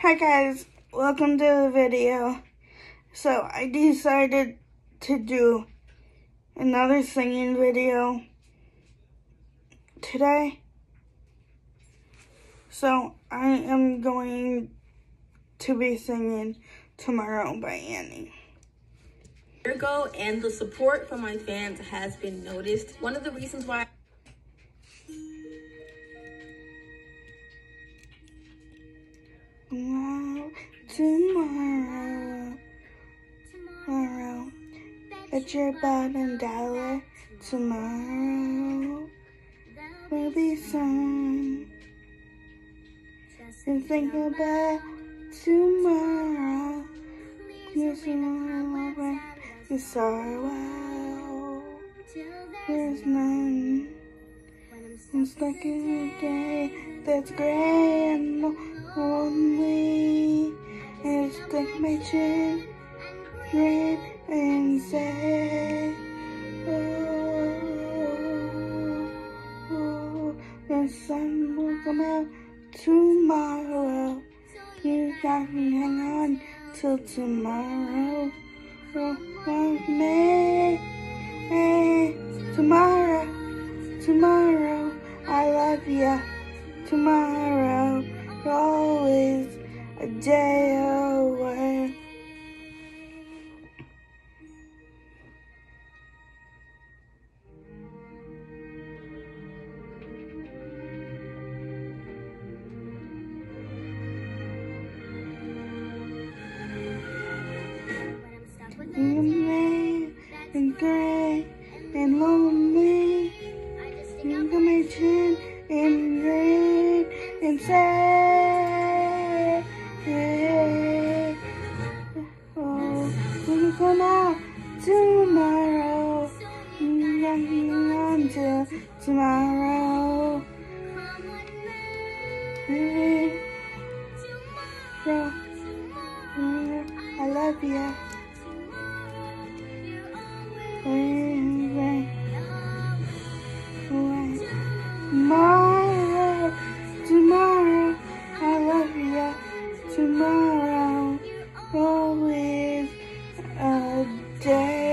Hi guys, welcome to the video. So I decided to do another singing video today. So I am going to be singing Tomorrow by Annie. Virgo and the support from my fans has been noticed. One of the reasons why Tomorrow, tomorrow, tomorrow, bet your bottom dollar tomorrow. Will be sun. And think about tomorrow, yes, tomorrow, the sorrow, there's none. I'm stuck in a day that's gray and lonely. And I stuck my chin, grin and say, oh, oh, the sun will come out tomorrow. You got me hang on till tomorrow. Oh, me, Tomorrow, always a day away. Me, and gray, and lonely. Look at my chin and rain and say, hey, oh, we come out tomorrow. On tomorrow. Hey, I love you. Rain, rain. Tomorrow, day